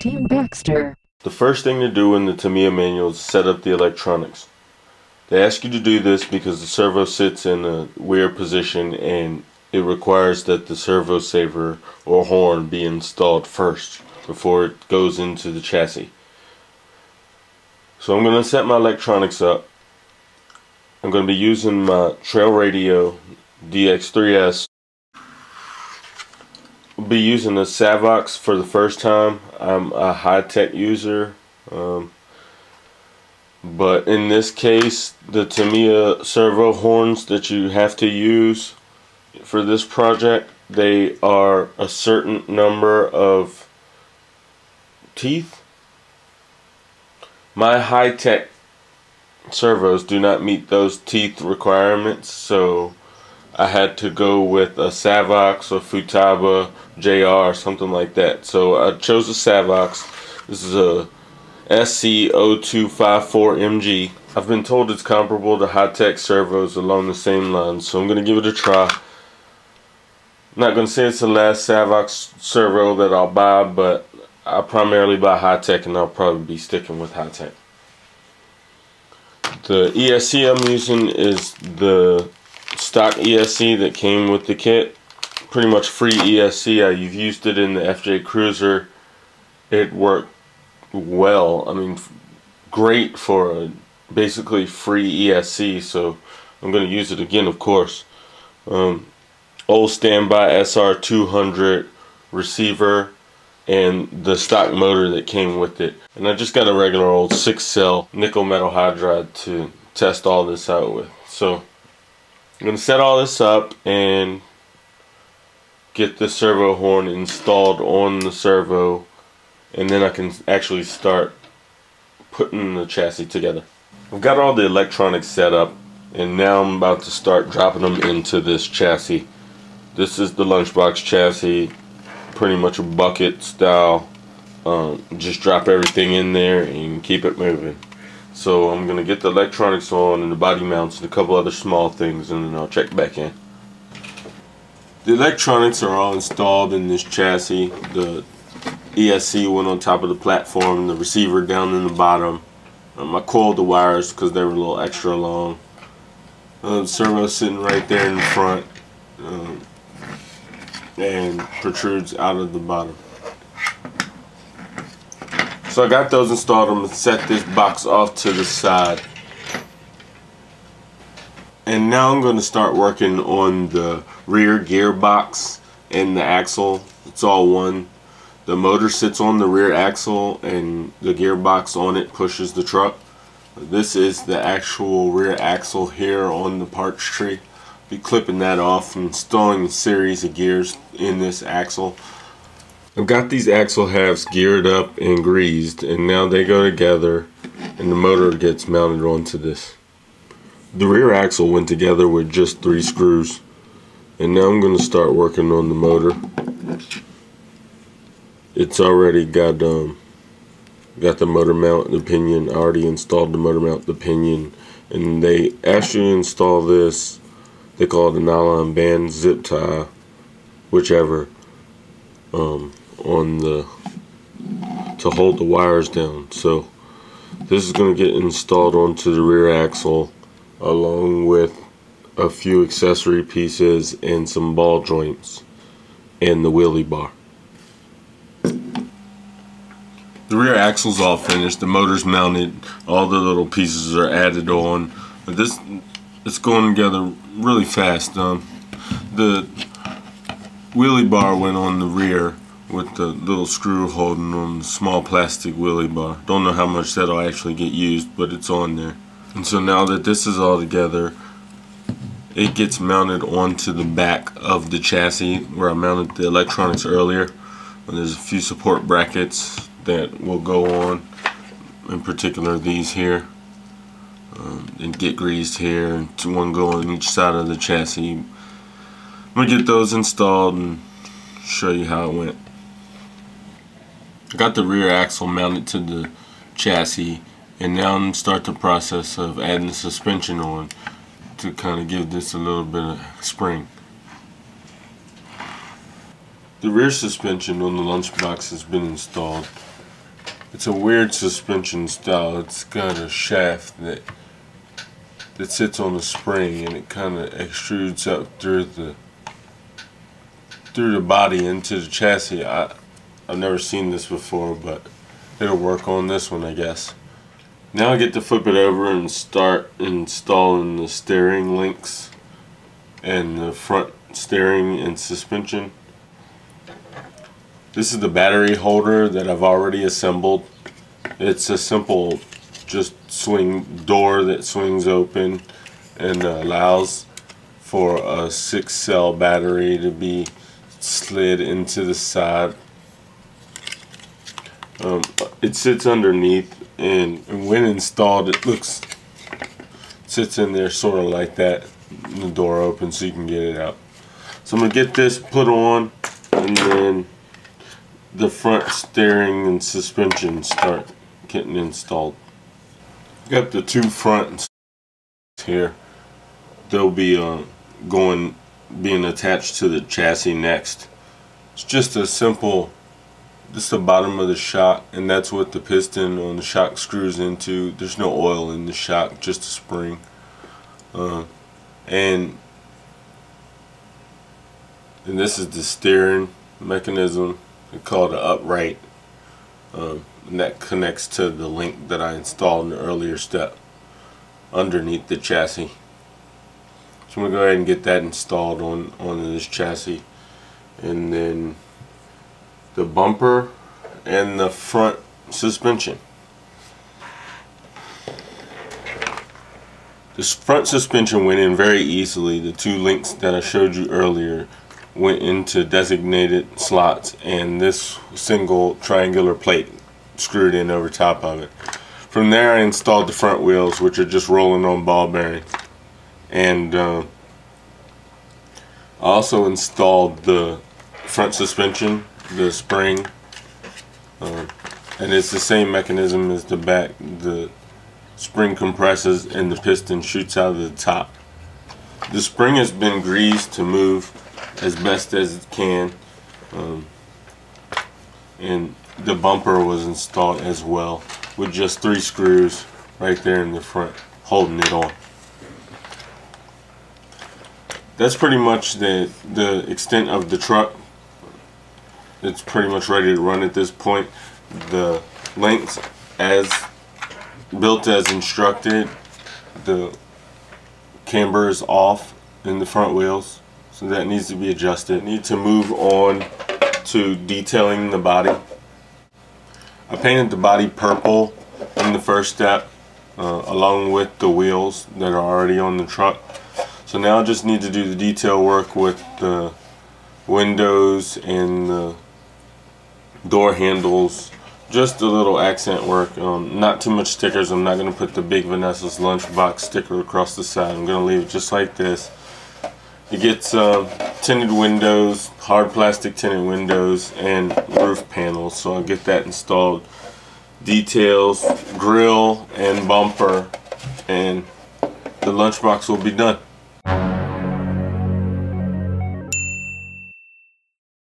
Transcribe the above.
Team Baxter. The first thing to do in the Tamiya manual is set up the electronics. They ask you to do this because the servo sits in a weird position and it requires that the servo saver or horn be installed first before it goes into the chassis. So I'm going to set my electronics up. I'm going to be using my Trail Radio DX3S. Be using a Savox for the first time. I'm a Hitec user. Um, but in this case, the Tamiya servo horns that you have to use for this project, they are a certain number of teeth. My Hitec servos do not meet those teeth requirements, so I had to go with a Savox or Futaba JR or something like that. So I chose a Savox. This is a SC0254MG. I've been told it's comparable to Hitec servos along the same lines, so I'm going to give it a try. I'm not going to say it's the last Savox servo that I'll buy, but I primarily buy Hitec and I'll probably be sticking with Hitec. The ESC I'm using is the stock ESC that came with the kit. Pretty much free ESC. I've used it in the FJ Cruiser. It worked well. I mean, great for a basically free ESC. So I'm going to use it again, of course. Um, old standby SR200 receiver and the stock motor that came with it. And I just got a regular old 6 cell nickel metal hydride to test all this out with. So I'm going to set all this up and get the servo horn installed on the servo and then I can actually start putting the chassis together. I've got all the electronics set up and now I'm about to start dropping them into this chassis. This is the lunchbox chassis, pretty much a bucket style. Um, just drop everything in there and keep it moving. So I'm going to get the electronics on and the body mounts and a couple other small things and then I'll check back in. The electronics are all installed in this chassis. The ESC went on top of the platform, the receiver down in the bottom. Um, I coiled the wires because they were a little extra long. Uh, servo sitting right there in the front um, and protrudes out of the bottom. So I got those installed. I'm going to set this box off to the side. And now I'm going to start working on the rear gearbox and the axle. It's all one. The motor sits on the rear axle and the gearbox on it pushes the truck. This is the actual rear axle here on the parts tree. Be clipping that off and installing a series of gears in this axle. I've got these axle halves geared up and greased and now they go together and the motor gets mounted onto this. The rear axle went together with just three screws and now I'm going to start working on the motor it's already got um got the motor mount and the pinion I already installed the motor mount the pinion and they actually install this they call it a nylon band zip tie whichever um, on the to hold the wires down so this is going to get installed onto the rear axle along with a few accessory pieces and some ball joints and the wheelie bar the rear axle's all finished, the motor's mounted, all the little pieces are added on. But this it's going together really fast. Um, the wheelie bar went on the rear with the little screw holding on the small plastic wheelie bar. Don't know how much that'll actually get used, but it's on there. And so now that this is all together, it gets mounted onto the back of the chassis where I mounted the electronics earlier. And there's a few support brackets that will go on in particular these here um, and get greased here and one go on each side of the chassis I'm gonna get those installed and show you how it went I got the rear axle mounted to the chassis and now I'm start the process of adding the suspension on to kind of give this a little bit of spring The rear suspension on the lunchbox has been installed. It's a weird suspension style. It's got a shaft that that sits on a spring and it kind of extrudes up through the through the body into the chassis. I I've never seen this before, but it'll work on this one, I guess. Now I get to flip it over and start installing the steering links and the front steering and suspension. This is the battery holder that I've already assembled. It's a simple just swing door that swings open and allows for a six cell battery to be slid into the side. Um, it sits underneath and, when installed it looks sits in there sort of like that the door opens so you can get it out. So I'm to get this put on and then the front steering and suspension start getting installed. Got the two fronts here. They'll be uh, going being attached to the chassis next. It's just a simple this is the bottom of the shock and that's what the piston on the shock screws into. There's no oil in the shock, just a spring. Uh, and and this is the steering mechanism we call an upright um, and that connects to the link that I installed in the earlier step underneath the chassis so I'm to go ahead and get that installed on on this chassis and then the bumper and the front suspension This front suspension went in very easily. The two links that I showed you earlier went into designated slots and this single triangular plate screwed in over top of it. From there I installed the front wheels which are just rolling on ball bearings and uh, I also installed the front suspension, the spring uh, and it's the same mechanism as the back. The spring compresses and the piston shoots out of the top. The spring has been greased to move as best as it can um, and the bumper was installed as well with just three screws right there in the front holding it on. That's pretty much the, the extent of the truck. It's pretty much ready to run at this point. The length as built as instructed. The camber is off in the front wheels, so that needs to be adjusted. Need to move on to detailing the body. I painted the body purple in the first step, uh, along with the wheels that are already on the truck. So now I just need to do the detail work with the windows and the door handles just a little accent work um, not too much stickers. I'm not gonna put the big Vanessa's lunchbox sticker across the side. I'm gonna leave it just like this. It gets uh, tinted windows hard plastic tinted windows and roof panels. So I'll get that installed. Details grill and bumper and the lunchbox will be done